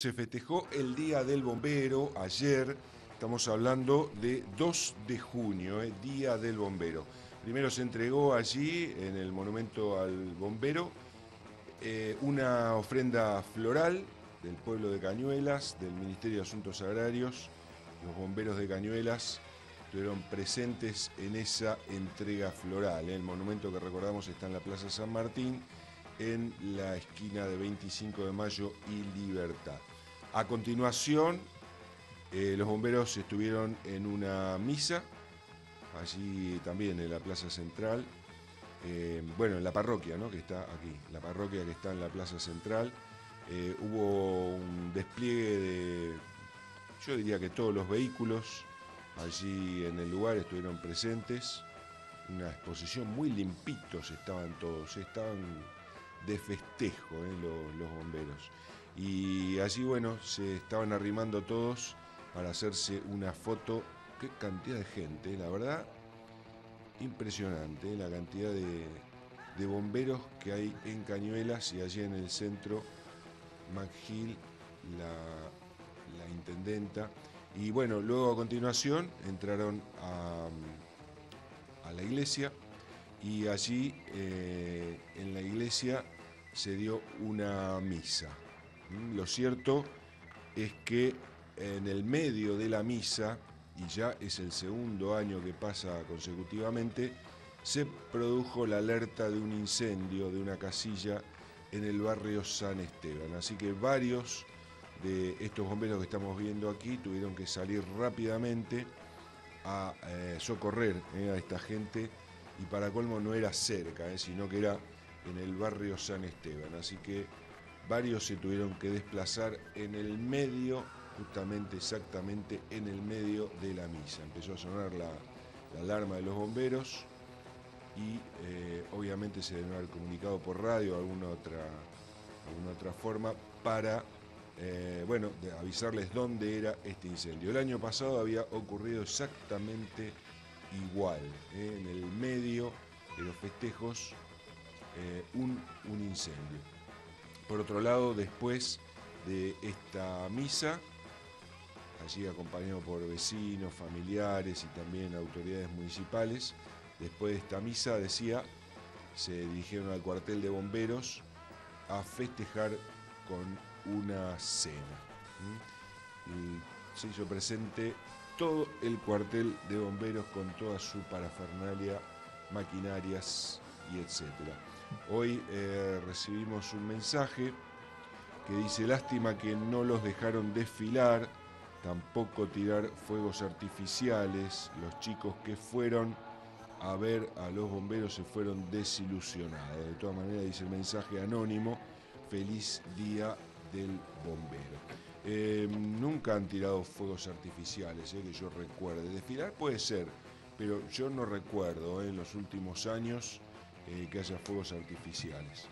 Se festejó el Día del Bombero ayer, estamos hablando de 2 de junio, eh, Día del Bombero. Primero se entregó allí, en el monumento al bombero, eh, una ofrenda floral del pueblo de Cañuelas, del Ministerio de Asuntos Agrarios. Los bomberos de Cañuelas estuvieron presentes en esa entrega floral. El monumento que recordamos está en la Plaza San Martín, en la esquina de 25 de Mayo y Libertad. A continuación, eh, los bomberos estuvieron en una misa, allí también en la Plaza Central, eh, bueno, en la parroquia, ¿no? que está aquí, la parroquia que está en la Plaza Central. Eh, hubo un despliegue de, yo diría que todos los vehículos allí en el lugar estuvieron presentes. Una exposición muy limpitos estaban todos, estaban de festejo eh, los, bomberos. Y allí, bueno, se estaban arrimando todos para hacerse una foto. Qué cantidad de gente, la verdad, impresionante la cantidad de, bomberos que hay en Cañuelas y allí en el centro, Magil, la, intendenta. Y bueno, luego a continuación entraron a, a la iglesia y allí eh, en la iglesia se dio una misa. ¿Mm? Lo cierto es que en el medio de la misa, y ya es el segundo año que pasa consecutivamente, se produjo la alerta de un incendio de una casilla en el barrio San Esteban. Así que varios de estos bomberos que estamos viendo aquí tuvieron que salir rápidamente a eh, socorrer eh, a esta gente y para colmo no era cerca, eh, sino que era en el barrio San Esteban. Así que varios se tuvieron que desplazar en el medio, justamente exactamente en el medio de la misa. Empezó a sonar la, la alarma de los bomberos y eh, obviamente se deben haber comunicado por radio o alguna otra, alguna otra forma para eh, bueno, avisarles dónde era este incendio. El año pasado había ocurrido exactamente igual, eh, en el medio de los festejos, eh, un, incendio. Por otro lado, después de esta misa, allí acompañado por vecinos, familiares y también autoridades municipales, después de esta misa, decía, se dirigieron al cuartel de bomberos a festejar con una cena. ¿m? Y se hizo presente todo el cuartel de bomberos con toda su parafernalia, maquinarias y etcétera. Hoy eh, recibimos un mensaje que dice lástima que no los dejaron desfilar, tampoco tirar fuegos artificiales, los chicos que fueron a ver a los bomberos se fueron desilusionados. De todas maneras dice el mensaje anónimo, feliz día del bombero. Eh, nunca han tirado fuegos artificiales, eh, que yo recuerde. Desfilar puede ser, pero yo no recuerdo en los últimos años que haya fuegos artificiales.